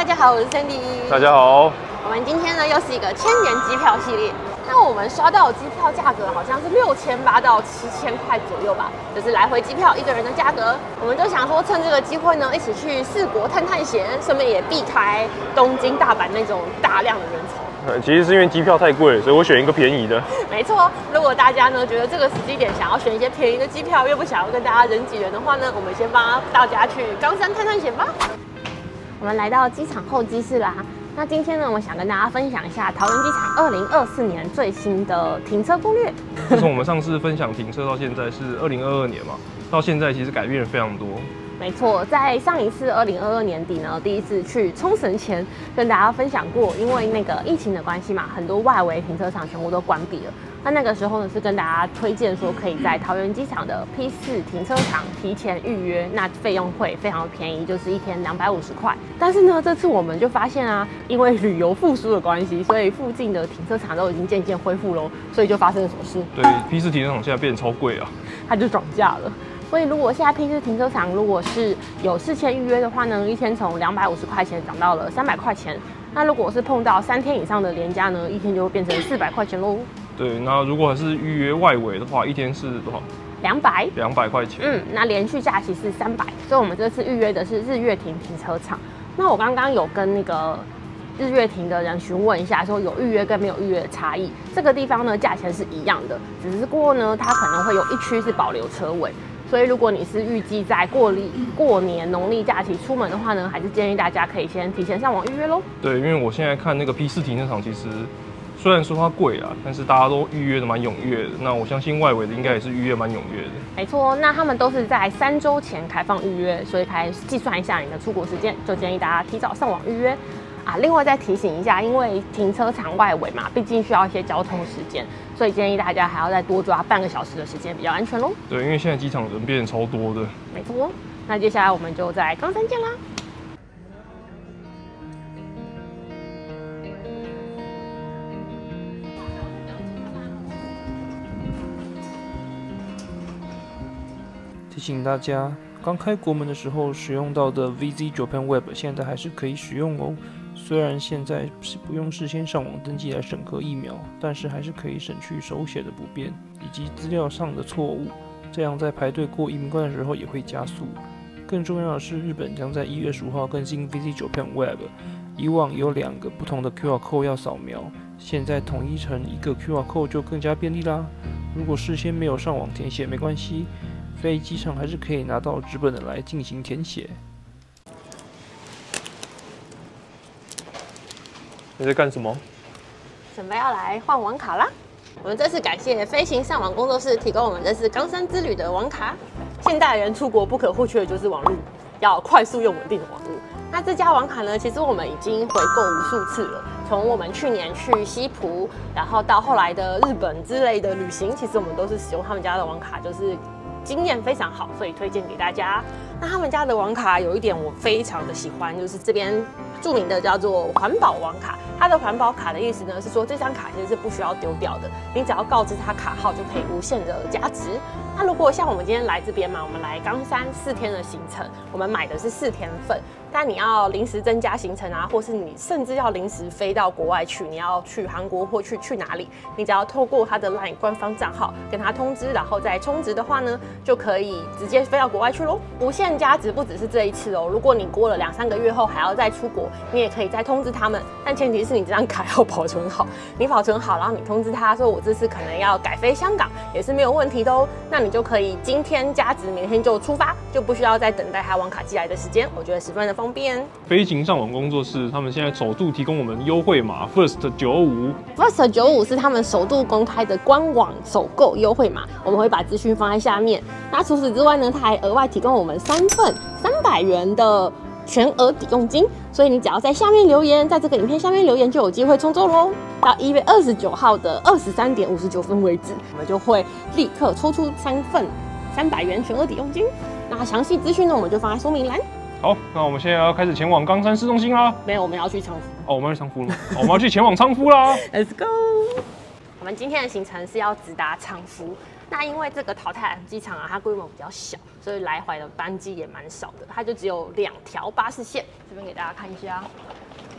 大家好，我是 Sandy。大家好，我们今天呢又是一个千元机票系列。那我们刷到的机票价格好像是六千八到七千块左右吧，就是来回机票一个人的价格。我们就想说趁这个机会呢，一起去四国探探险，顺便也避开东京、大阪那种大量的人潮。呃，其实是因为机票太贵，所以我选一个便宜的。没错，如果大家呢觉得这个时机点想要选一些便宜的机票，又不想要跟大家人挤人的话呢，我们先帮大家去冈山探探险吧。我们来到机场候机室啦。那今天呢，我想跟大家分享一下桃园机场二零二四年最新的停车攻略。自从我们上次分享停车到现在是二零二二年嘛，到现在其实改变了非常多。没错，在上一次二零二二年底呢，第一次去冲绳前跟大家分享过，因为那个疫情的关系嘛，很多外围停车场全部都关闭了。那那个时候呢，是跟大家推荐说，可以在桃园机场的 P 四停车场提前预约，那费用会非常便宜，就是一天两百五十块。但是呢，这次我们就发现啊，因为旅游复苏的关系，所以附近的停车场都已经渐渐恢复喽，所以就发生了什么事？对，P 四停车场现在变得超贵啊，它就涨价了。所以如果现在 P 四停车场如果是有事先预约的话呢，一天从两百五十块钱涨到了三百块钱。那如果是碰到三天以上的连假呢，一天就会变成四百块钱喽。对，那如果是预约外围的话，一天是多少？两百。两百块钱。嗯，那连续假期是三百。所以我们这次预约的是日月亭停车场。那我刚刚有跟那个日月亭的人询问一下，说有预约跟没有预约的差异。这个地方呢，价钱是一样的，只是过呢，它可能会有一区是保留车位。所以，如果你是预计在过历过年农历假期出门的话呢，还是建议大家可以先提前上网预约喽。对，因为我现在看那个 P 四停车场，其实虽然说它贵啊，但是大家都预约的蛮踊跃的。那我相信外围的应该也是预约蛮踊跃的。没错，那他们都是在三周前开放预约，所以开计算一下你的出国时间，就建议大家提早上网预约。啊，另外再提醒一下，因为停车场外围嘛，毕竟需要一些交通时间，所以建议大家还要再多抓半个小时的时间，比较安全喽。对，因为现在机场人变超多的。没错，那接下来我们就在冈山见啦。提醒大家，刚开国门的时候使用到的 VZ Japan Web 现在还是可以使用哦。虽然现在是不用事先上网登记来审核疫苗，但是还是可以省去手写的不便以及资料上的错误，这样在排队过移民关的时候也会加速。更重要的是，日本将在一月十五号更新 VZ Japan Web，以往有两个不同的 QR code 要扫描，现在统一成一个 QR code 就更加便利啦。如果事先没有上网填写没关系，飞机上还是可以拿到纸本的来进行填写。你在干什么？准备要来换网卡啦！我们这次感谢飞行上网工作室提供我们这次冈山之旅的网卡。现代人出国不可或缺的就是网络，要快速又稳定的网络。那这家网卡呢，其实我们已经回购无数次了。从我们去年去西浦，然后到后来的日本之类的旅行，其实我们都是使用他们家的网卡，就是经验非常好，所以推荐给大家。那他们家的网卡有一点我非常的喜欢，就是这边著名的叫做环保网卡。它的环保卡的意思呢，是说这张卡其实是不需要丢掉的，你只要告知它卡号就可以无限的加值。那如果像我们今天来这边嘛，我们来冈山四天的行程，我们买的是四天份。但你要临时增加行程啊，或是你甚至要临时飞到国外去，你要去韩国或去去哪里，你只要透过他的 LINE 官方账号跟他通知，然后再充值的话呢，就可以直接飞到国外去喽。无限加值不只是这一次哦，如果你过了两三个月后还要再出国，你也可以再通知他们，但前提是你这张卡要保存好。你保存好，然后你通知他说我这次可能要改飞香港，也是没有问题的哦。那你就可以今天加值，明天就出发，就不需要再等待他网卡寄来的时间。我觉得十分的。方便。飞行上网工作室，他们现在首度提供我们优惠码 First 九五，First 九五是他们首度公开的官网首购优惠码，我们会把资讯放在下面。那除此之外呢，他还额外提供我们三份三百元的全额抵用金，所以你只要在下面留言，在这个影片下面留言就有机会冲中喽。到一月二十九号的二十三点五十九分为止，我们就会立刻抽出三份三百元全额抵用金。那详细资讯呢，我们就放在说明栏。好，那我们现在要开始前往冈山市中心啦。没有，我们要去仓敷。哦，我们要去仓敷了。我们要去前往仓敷啦。Let's go。我们今天的行程是要直达仓敷。那因为这个桃太郎机场啊，它规模比较小，所以来回的班机也蛮少的，它就只有两条巴士线。这边给大家看一下，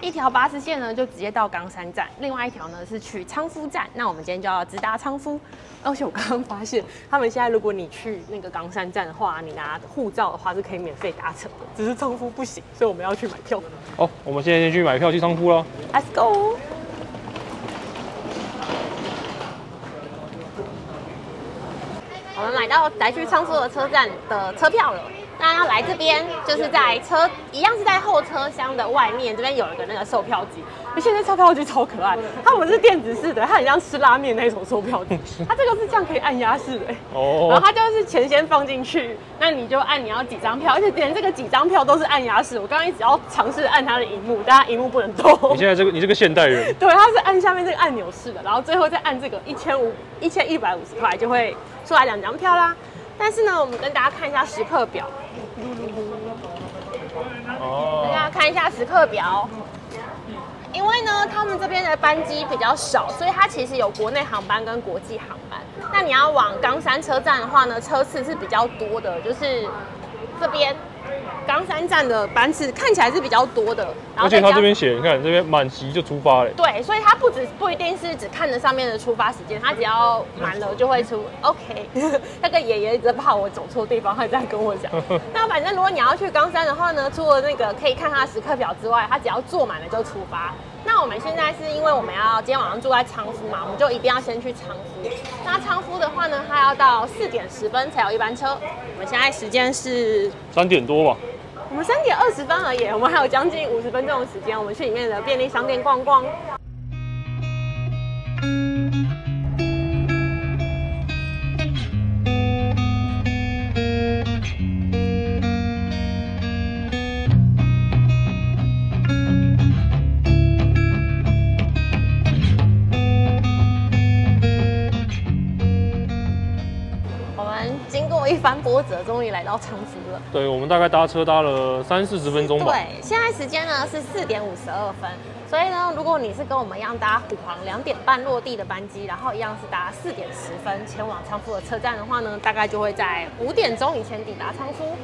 一条巴士线呢就直接到冈山站，另外一条呢是去仓敷站。那我们今天就要直达仓敷。而且我刚刚发现，他们现在如果你去那个冈山站的话，你拿护照的话是可以免费搭乘的，只是仓敷不行，所以我们要去买票。好，我们现在先去买票去仓敷了。Let's go。我们买到来去仓敷的车站的车票了。那要来这边，就是在车一样是在后车厢的外面，这边有一个那个售票机。现在售票机超可爱，它不是电子式的，它很像吃拉面那种售票机。它这个是这样可以按压式的、哦然后它就是钱先放进去，那你就按你要几张票，而且连这个几张票都是按压式。我刚刚一直要尝试按它的荧幕，但它荧幕不能动。你现在这个，你这个现代人，对，它是按下面这个按钮式的，然后最后再按这个一千五一千一百五十块就会出来两张票啦。但是呢，我们跟大家看一下时刻表，哦大家看一下时刻表。因为呢，他们这边的班机比较少，所以它其实有国内航班跟国际航班。那你要往冈山车站的话呢，车次是比较多的，就是这边冈山站的班次看起来是比较多的。然而且他这边写，你看这边满席就出发嘞。对，所以它不止不一定是只看着上面的出发时间，它只要满了就会出。OK，那个爷爷一直怕我走错地方，他在跟我讲。那反正如果你要去冈山的话呢，除了那个可以看它的时刻表之外，它只要坐满了就出发。那我们现在是因为我们要今天晚上住在仓敷嘛，我们就一定要先去仓敷。那仓敷的话呢，它要到四点十分才有一班车。我们现在时间是三点多我们三点二十分而已，我们还有将近五十分钟的时间，我们去里面的便利商店逛逛。到仓敷了。对我们大概搭车搭了三四十分钟吧。对，现在时间呢是四点五十二分，所以呢，如果你是跟我们一样搭虎航两点半落地的班机，然后一样是搭四点十分前往仓敷的车站的话呢，大概就会在五点钟以前抵达仓敷。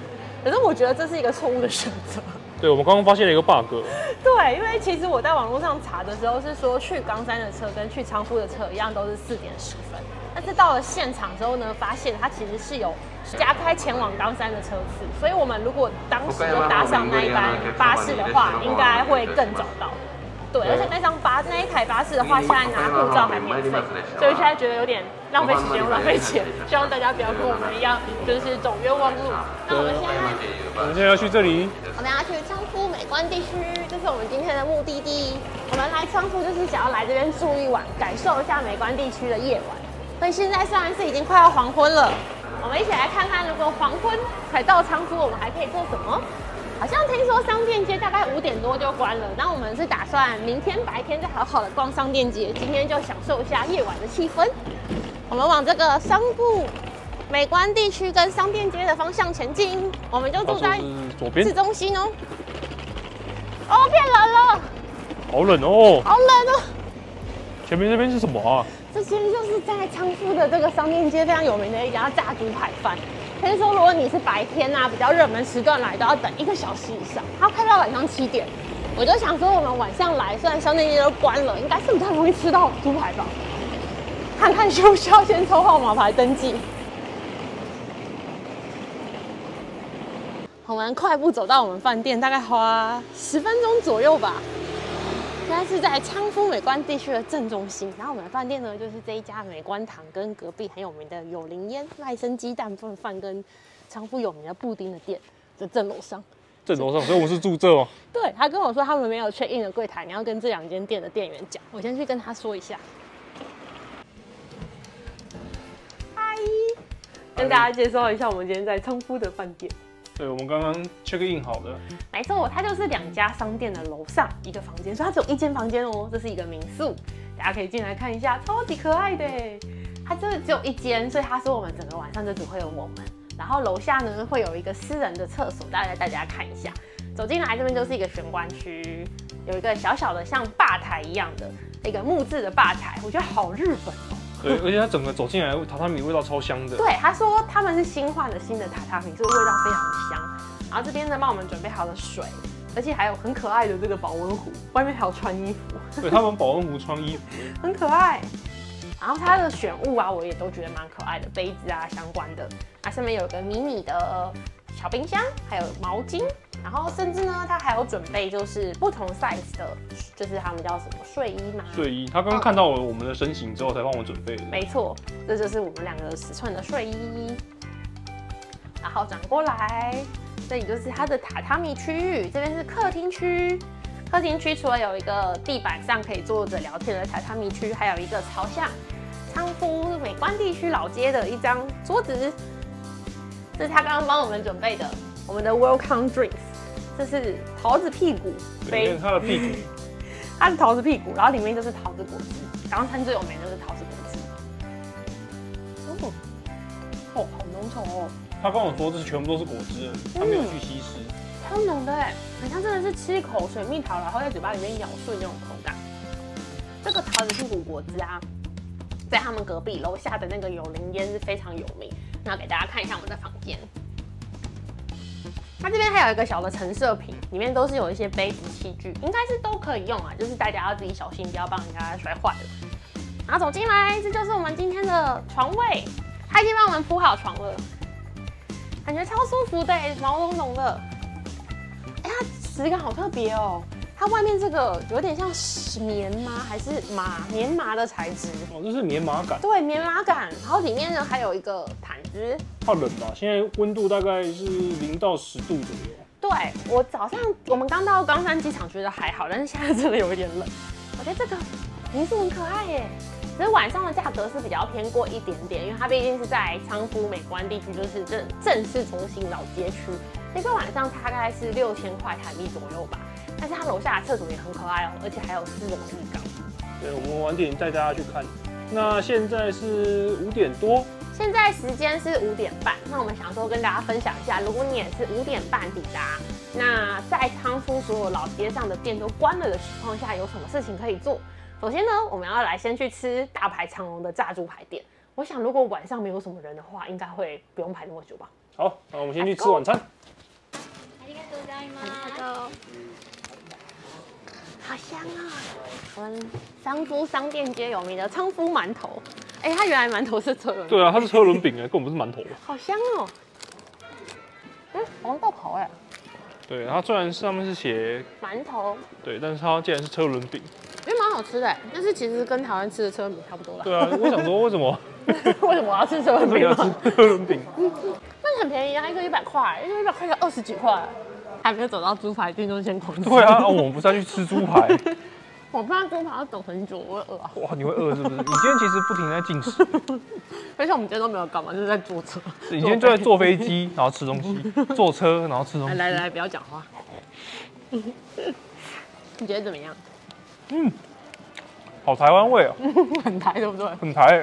可是我觉得这是一个错误的选择。对，我们刚刚发现了一个 bug，对，因为其实我在网络上查的时候是说，去冈山的车跟去仓敷的车一样都是四点十分，但是到了现场之后呢，发现它其实是有加开前往冈山的车次，所以我们如果当时就搭上那一班巴士的话，应该会更早到。对，而且那张巴那一台巴士的话，现在拿护照还免费，所以现在觉得有点浪费时间又浪费钱，希望大家不要跟我们一样，就是走冤枉路。那我们现在。我们现在要去这里，我们要去仓敷美观地区，这是我们今天的目的地。我们来仓敷就是想要来这边住一晚，感受一下美观地区的夜晚。所以现在虽然是已经快要黄昏了，我们一起来看看，如果黄昏才到仓敷，我们还可以做什么？好像听说商店街大概五点多就关了，那我们是打算明天白天再好好的逛商店街，今天就享受一下夜晚的气氛。我们往这个商铺美观地区跟商店街的方向前进，我们就住在市，中心哦。哦，变冷了，好冷哦。好冷哦！前面这边是什么啊？这间就是在仓敷的这个商店街非常有名的一家炸猪排饭。听说如果你是白天啊比较热门时段来，都要等一个小时以上，它开到晚上七点。我就想说，我们晚上来，虽然商店街都关了，应该是不太容易吃到猪排吧。看看需不需要先抽号码牌登记。我们快步走到我们饭店，大概花十分钟左右吧。现在是在昌敷美观地区的正中心，然后我们的饭店呢，就是这一家美观堂跟隔壁很有名的有灵烟赖生鸡蛋饭饭跟昌敷有名的布丁的店的正楼上。正楼上，所以我们是住这哦？对他跟我说他们没有 check in 的柜台，你要跟这两间店的店员讲。我先去跟他说一下。嗨，跟大家介绍一下我们今天在昌敷的饭店。对，我们刚刚 check in 好的，没错，它就是两家商店的楼上一个房间，所以它只有一间房间哦。这是一个民宿，大家可以进来看一下，超级可爱的。它真的只有一间，所以他说我们整个晚上就只会有我们。然后楼下呢会有一个私人的厕所，大家大家看一下。走进来这边就是一个玄关区，有一个小小的像吧台一样的一个木质的吧台，我觉得好日本哦。对，而且它整个走进来榻榻米味道超香的。对，他说他们是新换的新的榻榻米，所以味道非常的香。然后这边呢，帮我们准备好了水，而且还有很可爱的这个保温壶，外面还有穿衣服，对他们保温壶穿衣服，很可爱。然后它的选物啊，我也都觉得蛮可爱的，杯子啊相关的，啊上面有个迷你的小冰箱，还有毛巾，然后甚至呢，他还有准备就是不同 size 的，就是他们叫什么睡衣嘛？睡衣。他刚刚看到了我们的身形之后，才帮我准备的。没错，这就是我们两个尺寸的睡衣。然后转过来，这里就是它的榻榻米区域，这边是客厅区。客厅区除了有一个地板上可以坐着聊天的榻榻米区，还有一个朝向昌夫美观地区老街的一张桌子。这是他刚刚帮我们准备的，我们的 Welcome Drinks。这是桃子屁股杯，它的屁股，它是桃子屁股，然后里面就是桃子果汁。港餐最有名的就是桃子果汁。哦，哦，好浓稠哦。他跟我说这是全部都是果汁，他没有去稀释。超浓的哎，很像真的是吃一口水蜜桃，然后在嘴巴里面咬碎那种口感。这个桃子屁股果汁啊，在他们隔壁楼下的那个有林烟是非常有名。那给大家看一下我们的房间，它这边还有一个小的橙色瓶，里面都是有一些杯子器具，应该是都可以用啊，就是大家要自己小心，不要帮人家摔坏了。然后走进来，这就是我们今天的床位，他已经帮我们铺好床了，感觉超舒服的，毛茸茸的。哎它质感好特别哦，它外面这个有点像棉麻还是麻棉麻的材质哦，这是棉麻感，对，棉麻感。然后里面呢还有一个毯子，怕冷吧？现在温度大概是零到十度左右。对我早上我们刚到冈山机场觉得还好，但是现在真的有一点冷。我觉得这个民宿很可爱耶，只是晚上的价格是比较偏过一点点，因为它毕竟是在仓敷美观地区，就是正正式中心老街区。一个晚上大概是六千块台币左右吧，但是它楼下的厕所也很可爱哦，而且还有私人浴缸。对，我们晚点带大家去看。那现在是五点多，现在时间是五点半。那我们想说跟大家分享一下，如果你也是五点半抵达，那在康夫所有老街上的店都关了的情况下，有什么事情可以做？首先呢，我们要来先去吃大排长龙的炸猪排店。我想如果晚上没有什么人的话，应该会不用排那么久吧。好，那我们先去吃晚餐。好香啊！我们商夫商店街有名的昌夫馒头，哎，它原来馒头是车轮，对啊，它是车轮饼哎，根本不是馒头。好香哦！嗯，黄豆口哎。对，它虽然上面是写馒头，对，但是它竟然是车轮饼，因为蛮好吃的，但是其实跟台湾吃的车轮饼差不多啦。对啊，我想说为什么？为什么我要吃车轮饼？要吃车轮饼？那很便宜啊，一个一百块，一个一百块才二十几块。还没有走到猪排店就先狂吃。对啊，我们不是要去吃猪排。我怕猪排要等很久，我会饿啊。哇，你会饿是不是？你今天其实不停在进食。而且我们今天都没有干嘛，就是在坐车。你今天就在坐飞机，然后吃东西；坐车，然后吃东西。来来来，不要讲话。你觉得怎么样？嗯，好台湾味哦。很台，对不对？很台。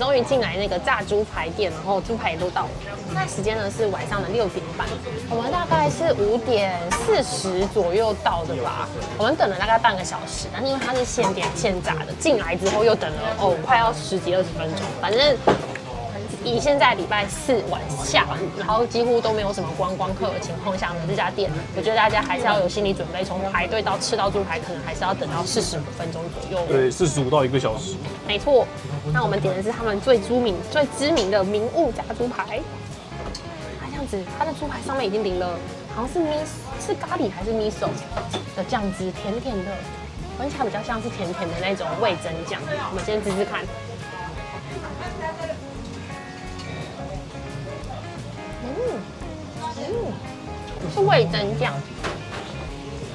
终于进来那个炸猪排店，然后猪排也都到了。现在时间呢是晚上的六点半，我们大概是五点四十左右到的吧。我们等了大概半个小时，但是因为它是现点现炸的，进来之后又等了哦，快要十几二十分钟。反正以现在礼拜四晚下午，然后几乎都没有什么观光客的情况下，我们这家店，我觉得大家还是要有心理准备，从排队到吃到猪排，可能还是要等到四十五分钟左右。对，四十五到一个小时。没错。那我们点的是他们最著名、最知名的名物炸猪排。它这样子，它的猪排上面已经淋了，好像是米是咖喱还是米手的酱汁，甜甜的，闻起来比较像是甜甜的那种味增酱。我们先试试看。味增酱。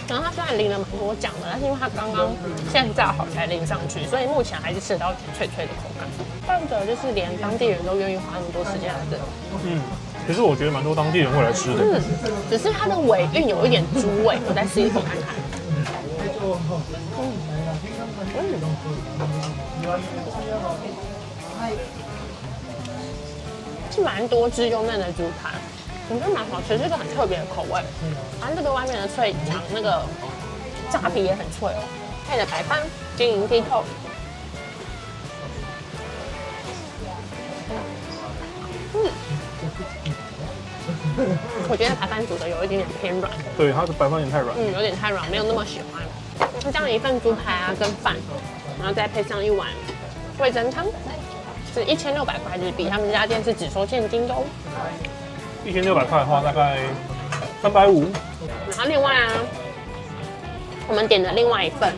然后它虽然淋了蛮多酱的，但是因为它刚刚现炸好才淋上去，所以目前还是吃得到脆脆的口感。怪不得就是连当地人都愿意花那么多时间来这。嗯，其实我觉得蛮多当地人会来吃的。嗯，只是它的尾韵有一点猪味，我再吃一口看看。嗯，嗯，是蛮多汁又嫩的猪排，我觉得蛮好吃，是一个很特别的口味。然后这个外面的脆肠，那个炸皮也很脆哦，配的白饭晶莹剔透。嗯，我觉得白饭煮的有一点点偏软，对，它的白饭有点太软。嗯，有点太软，没有那么喜欢。那这样一份猪排啊，跟饭，然后再配上一碗味噌汤，是一千六百块日币。他们这家店是只收现金的哦。一千六百块的话，大概三百五。然后另外啊，我们点的另外一份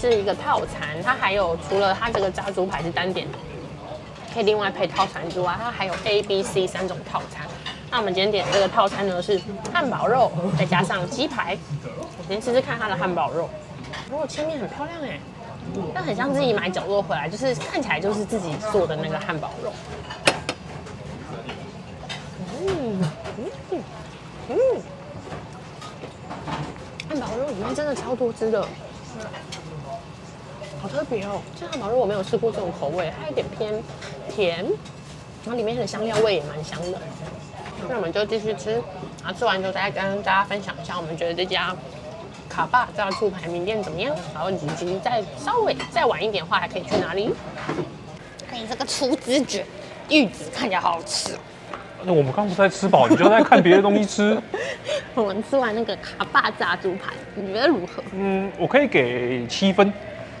是一个套餐，它还有除了它这个炸猪排是单点，可以另外配套餐之外，它还有 A、B、C 三种套餐。那我们今天点的这个套餐呢是汉堡肉再加上鸡排，我先试试看它的汉堡肉。哦，切面很漂亮哎，但很像自己买角落回来，就是看起来就是自己做的那个汉堡肉。嗯嗯嗯，汉堡肉里面真的超多汁的，好特别哦！这汉堡肉我没有吃过这种口味，它有点偏甜，然后里面的香料味也蛮香的。那我们就继续吃，然后吃完之后再跟大家分享一下，我们觉得这家卡爸炸猪排名店怎么样？然后以及再稍微再晚一点的话，还可以去哪里？看你这个厨子卷，玉子看起来好好吃。那我们刚不是在吃饱，你就在看别的东西吃。我们吃完那个卡巴炸猪排，你觉得如何？嗯，我可以给七分。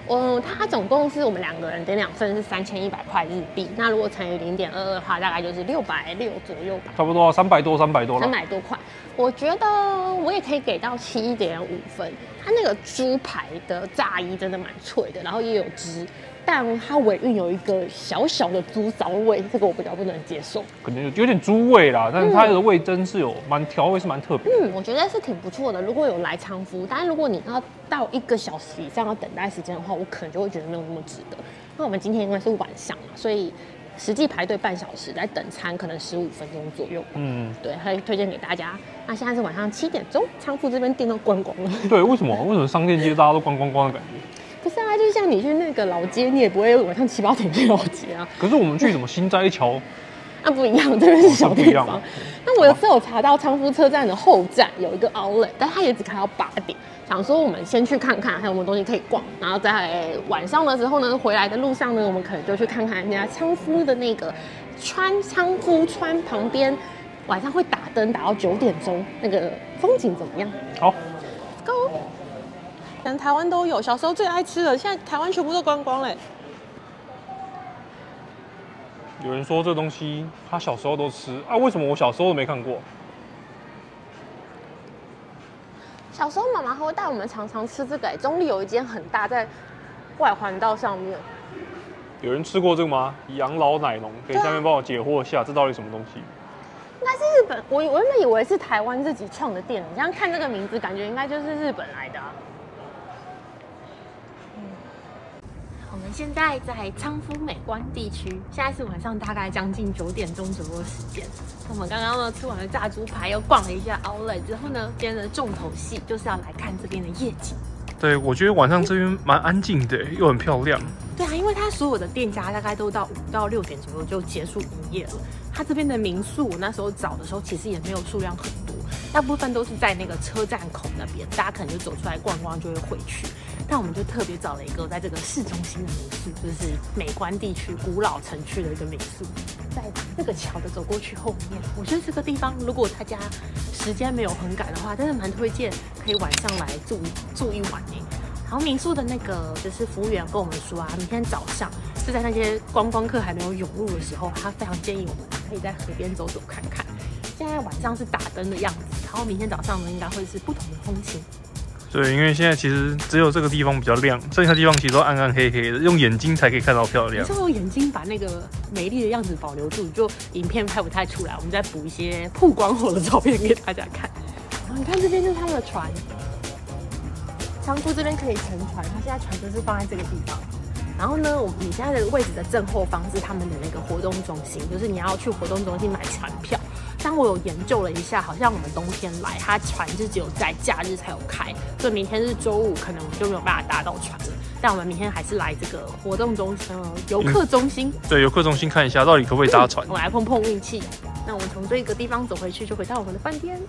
嗯，它总共是我们两个人点两份是三千一百块日币，那如果乘以零点二二的话，大概就是六百六左右吧。差不多三百多，三百多了。三百多块，我觉得我也可以给到七点五分。它那个猪排的炸衣真的蛮脆的，然后也有汁，但它尾韵有一个小小的猪骚味，这个我比较不能接受。可能有有点猪味啦，但是它的味真是有蛮调味是蛮特别。嗯，我觉得是挺不错的。如果有来长福，但是如果你要到一个小时以上要等待时间的话，我可能就会觉得没有那么值得。那我们今天因为是晚上嘛，所以实际排队半小时，在等餐可能十五分钟左右。嗯，对，还推荐给大家。那现在是晚上七点钟，仓库这边店都关光了。对，为什么？为什么商店街大家都关光光的感觉？不是啊，就像你去那个老街，你也不会晚上七八点去老街啊。可是我们去什么新斋桥，那不一样，这边是小地方。那我有次有查到昌福车站的后站有一个 outlet，但它也只开到八点。想说我们先去看看还有没有东西可以逛，然后在晚上的时候呢，回来的路上呢，我们可能就去看看人家昌夫的那个川昌夫川旁边，晚上会打灯打到九点钟，那个风景怎么样好，？Go！全台湾都有，小时候最爱吃的，现在台湾全部都关光嘞。有人说这东西他小时候都吃啊，为什么我小时候都没看过？小时候妈妈会带我们常常吃这个、欸，中立有一间很大，在外环道上面。有人吃过这个吗？养老奶农，可以对啊下面帮我解惑一下，这到底什么东西？应该是日本，我我原本以为是台湾自己创的店，你这样看这个名字，感觉应该就是日本来的、啊。们现在在昌夫美观地区，现在是晚上大概将近九点钟左右的时间。我们刚刚呢吃完了炸猪排，又逛了一下 Outlet 之后呢，今天的重头戏就是要来看这边的夜景。对，我觉得晚上这边蛮安静的，又很漂亮。对啊，因为它所有的店家大概都到五到六点左右就结束营业了。它这边的民宿，我那时候找的时候其实也没有数量很多，大部分都是在那个车站口那边，大家可能就走出来逛逛就会回去。但我们就特别找了一个在这个市中心的民宿，就是美观地区古老城区的一个民宿，在那个桥的走过去后面。我觉得这个地方如果大家时间没有很赶的话，真的蛮推荐可以晚上来住住一晚诶。然后民宿的那个就是服务员跟我们说啊，明天早上是在那些观光客还没有涌入的时候，他非常建议我们可以在河边走走看看。现在晚上是打灯的样子，然后明天早上呢应该会是不同的风情。对，因为现在其实只有这个地方比较亮，剩下地方其实都暗暗黑黑的，用眼睛才可以看到漂亮你是。用眼睛把那个美丽的样子保留住，就影片拍不太出来，我们再补一些曝光后的照片给大家看。然后你看这边就是他们的船，仓库这边可以乘船，它现在船就是放在这个地方。然后呢，我你现在的位置的正后方是他们的那个活动中心，就是你要去活动中心买船票。但我有研究了一下，好像我们冬天来，它船是只有在假日才有开，所以明天是周五，可能我们就没有办法搭到船了。但但我们明天还是来这个活动中心、呃游客中心，对，游客中心看一下到底可不可以搭船我。们来碰碰运气。那我们从这个地方走回去，就回到我们的饭店。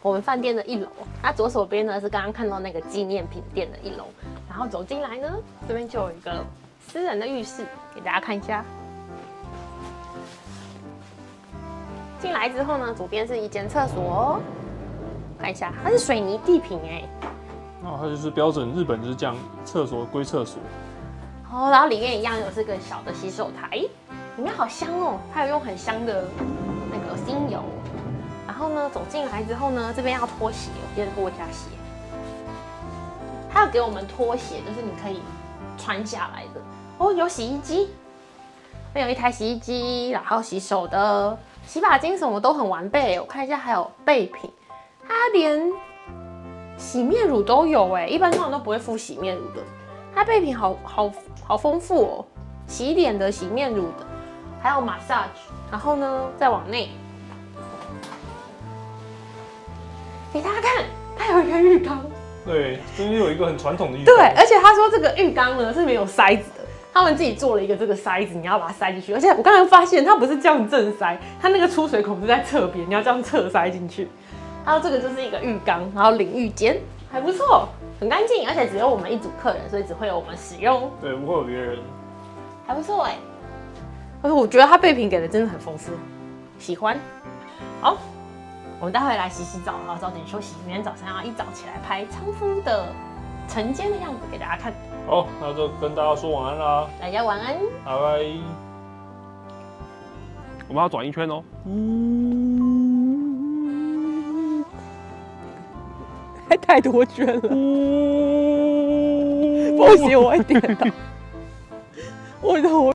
我们饭店的一楼，它左手边呢是刚刚看到那个纪念品店的一楼，然后走进来呢，这边就有一个私人的浴室，给大家看一下。进来之后呢，左边是一间厕所，看一下，它是水泥地坪哎，那它就是标准日本就是这样，厕所归厕所。哦，然后里面一样有这个小的洗手台，里面好香哦，它有用很香的那个精油。然后呢，走进来之后呢，这边要脱鞋，我先脱一下鞋。它要给我们拖鞋，就是你可以穿下来的。哦，有洗衣机，有一台洗衣机，然后洗手的洗发精什么都很完备。我看一下，还有备品，它连洗面乳都有哎，一般通常都不会敷洗面乳的。它备品好好好丰富哦，洗脸的、洗面乳的，还有 massage。然后呢，再往内，给大家看，它有一个浴缸。对，中间有一个很传统的浴缸对，而且他说这个浴缸呢是没有塞子的，他们自己做了一个这个塞子，你要把它塞进去。而且我刚才发现它不是这样正塞，它那个出水孔是在侧边，你要这样侧塞进去。然后这个就是一个浴缸，然后淋浴间还不错，很干净，而且只有我们一组客人，所以只会有我们使用，对，不会有别人。还不错哎。而且我觉得它备品给的真的很丰富，喜欢。好，我们待会来洗洗澡，然后早点休息。明天早上要一早起来拍仓敷的晨间的样子给大家看。好，那就跟大家说晚安啦，大家晚安。拜拜。我们要转一圈哦。还太多圈了，不行，我会跌倒。我的我。